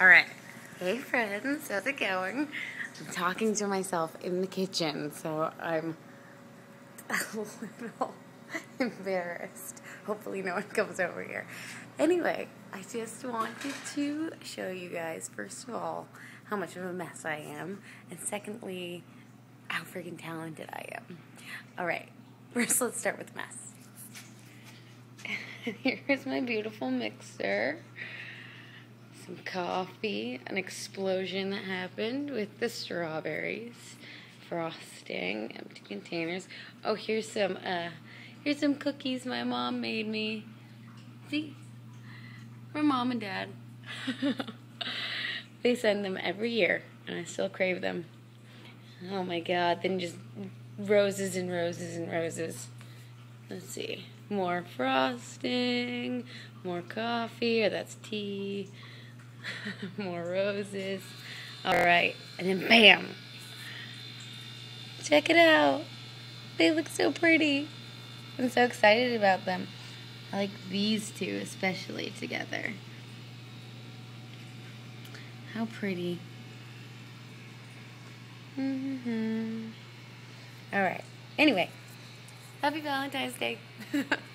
All right. Hey, friends. How's it going? I'm talking to myself in the kitchen, so I'm a little embarrassed. Hopefully, no one comes over here. Anyway, I just wanted to show you guys, first of all, how much of a mess I am, and secondly, how freaking talented I am. All right. First, let's start with mess. Here's my beautiful mixer some coffee, an explosion that happened with the strawberries, frosting, empty containers. Oh, here's some uh here's some cookies my mom made me. See? My mom and dad. they send them every year and I still crave them. Oh my god, then just roses and roses and roses. Let's see. More frosting, more coffee, or that's tea. More roses. All right. And then bam. Check it out. They look so pretty. I'm so excited about them. I like these two especially together. How pretty. Mm-hmm. All right. Anyway, happy Valentine's Day.